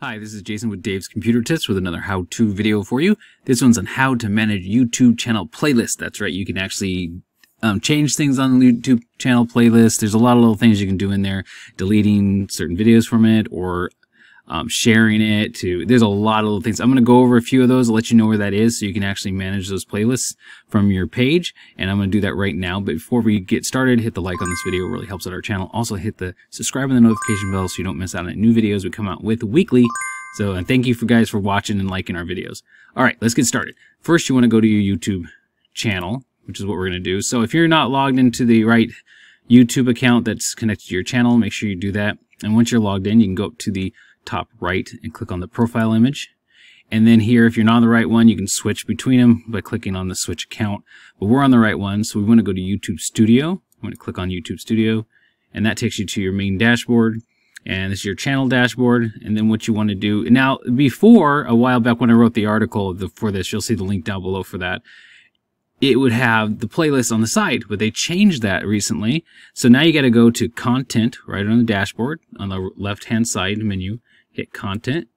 Hi, this is Jason with Dave's Computer Tips with another how-to video for you. This one's on how to manage YouTube channel playlist. That's right, you can actually um, change things on the YouTube channel playlist. There's a lot of little things you can do in there, deleting certain videos from it or um, sharing it to, there's a lot of little things. I'm going to go over a few of those, let you know where that is so you can actually manage those playlists from your page. And I'm going to do that right now. But before we get started, hit the like on this video. It really helps out our channel. Also hit the subscribe and the notification bell so you don't miss out on new videos we come out with weekly. So, and thank you for guys for watching and liking our videos. All right, let's get started. First, you want to go to your YouTube channel, which is what we're going to do. So if you're not logged into the right YouTube account that's connected to your channel, make sure you do that. And once you're logged in, you can go up to the top right and click on the profile image. And then here, if you're not on the right one, you can switch between them by clicking on the switch account. But we're on the right one, so we want to go to YouTube Studio. I'm going to click on YouTube Studio, and that takes you to your main dashboard. And this is your channel dashboard. And then what you want to do now, before a while back when I wrote the article for this, you'll see the link down below for that. It would have the playlist on the side, but they changed that recently. So now you got to go to content right on the dashboard on the left hand side menu hit content,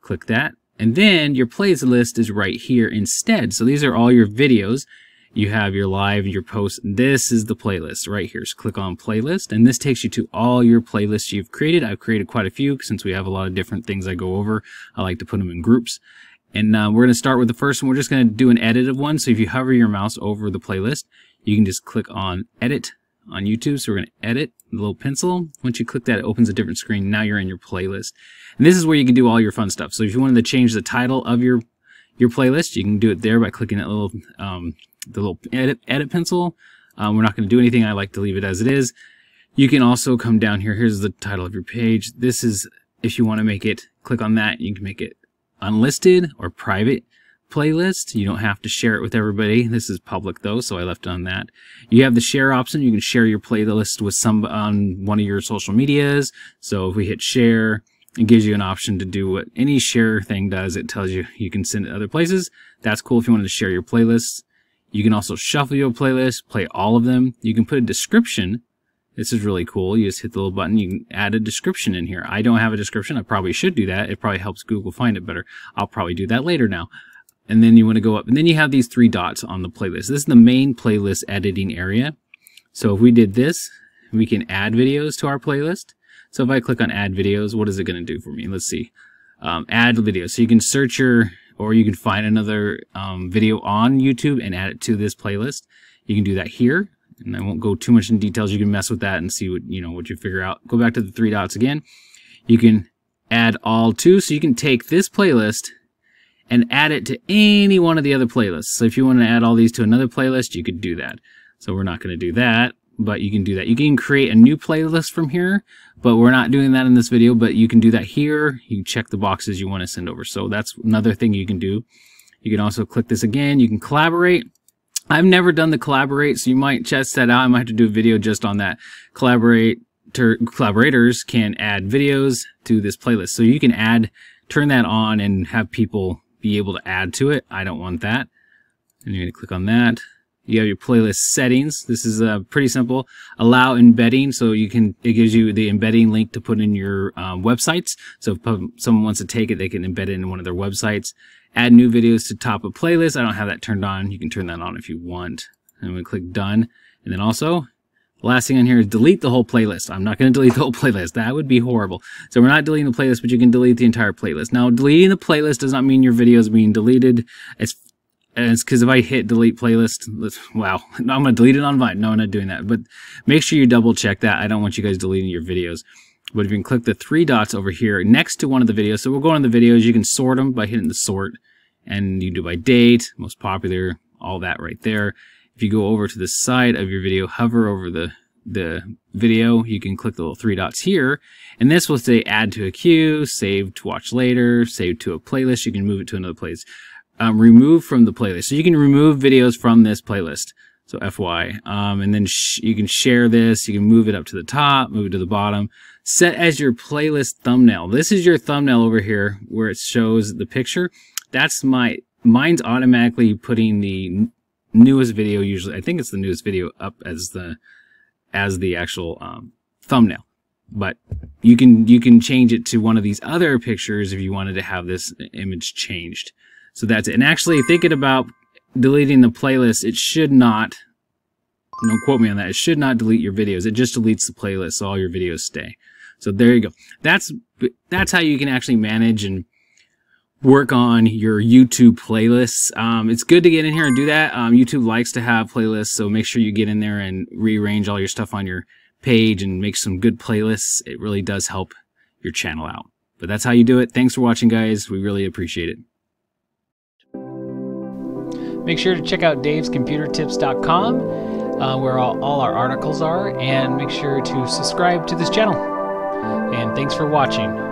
click that, and then your playlist is right here instead. So these are all your videos. You have your live, your post. This is the playlist right here. So click on playlist, and this takes you to all your playlists you've created. I've created quite a few since we have a lot of different things I go over. I like to put them in groups. And uh, we're going to start with the first one. We're just going to do an edit of one. So if you hover your mouse over the playlist, you can just click on edit on YouTube. So we're going to edit the little pencil. Once you click that, it opens a different screen. Now you're in your playlist. And this is where you can do all your fun stuff. So if you wanted to change the title of your your playlist, you can do it there by clicking that little um, the little edit, edit pencil. Um, we're not going to do anything. I like to leave it as it is. You can also come down here. Here's the title of your page. This is if you want to make it, click on that. You can make it unlisted or private playlist. You don't have to share it with everybody. This is public though, so I left on that. You have the share option. You can share your playlist with some on one of your social medias. So if we hit share, it gives you an option to do what any share thing does. It tells you you can send it other places. That's cool if you wanted to share your playlists. You can also shuffle your playlist, play all of them. You can put a description. This is really cool. You just hit the little button. You can add a description in here. I don't have a description. I probably should do that. It probably helps Google find it better. I'll probably do that later now and then you want to go up and then you have these three dots on the playlist. This is the main playlist editing area. So if we did this, we can add videos to our playlist. So if I click on add videos, what is it going to do for me? Let's see. Um, add video. So you can search your, or you can find another um, video on YouTube and add it to this playlist. You can do that here. And I won't go too much in details. You can mess with that and see what, you know, what you figure out. Go back to the three dots again. You can add all to. So you can take this playlist and add it to any one of the other playlists. So if you want to add all these to another playlist, you could do that. So we're not going to do that, but you can do that. You can create a new playlist from here, but we're not doing that in this video, but you can do that here. You check the boxes you want to send over. So that's another thing you can do. You can also click this again. You can collaborate. I've never done the collaborate, so you might test that out. I might have to do a video just on that. Collaborate collaborators can add videos to this playlist. So you can add, turn that on and have people be able to add to it. I don't want that. And you're going to click on that. You have your playlist settings. This is uh, pretty simple. Allow embedding, so you can it gives you the embedding link to put in your um, websites. So if someone wants to take it, they can embed it in one of their websites. Add new videos to top of playlist. I don't have that turned on. You can turn that on if you want. And we click done. And then also last thing on here is delete the whole playlist. I'm not going to delete the whole playlist. That would be horrible. So we're not deleting the playlist, but you can delete the entire playlist. Now, deleting the playlist does not mean your video is being deleted. It's it's because if I hit delete playlist, wow, I'm going to delete it on Vine. No, I'm not doing that. But make sure you double check that. I don't want you guys deleting your videos. But if you can click the three dots over here next to one of the videos, so we'll go on the videos, you can sort them by hitting the sort. And you do by date, most popular, all that right there. If you go over to the side of your video, hover over the, the video, you can click the little three dots here, and this will say add to a queue, save to watch later, save to a playlist. You can move it to another place. Um, remove from the playlist. So you can remove videos from this playlist. So FY. Um, and then you can share this. You can move it up to the top, move it to the bottom. Set as your playlist thumbnail. This is your thumbnail over here where it shows the picture. That's my, mine's automatically putting the newest video usually, I think it's the newest video up as the, as the actual um, thumbnail. but you can you can change it to one of these other pictures if you wanted to have this image changed. So that's it. And actually, thinking about deleting the playlist, it should not. Don't quote me on that. It should not delete your videos. It just deletes the playlist, so all your videos stay. So there you go. That's that's how you can actually manage and work on your YouTube playlists. Um, it's good to get in here and do that. Um, YouTube likes to have playlists, so make sure you get in there and rearrange all your stuff on your page and make some good playlists. It really does help your channel out. But that's how you do it. Thanks for watching, guys. We really appreciate it. Make sure to check out davescomputertips.com uh, where all, all our articles are and make sure to subscribe to this channel. And thanks for watching.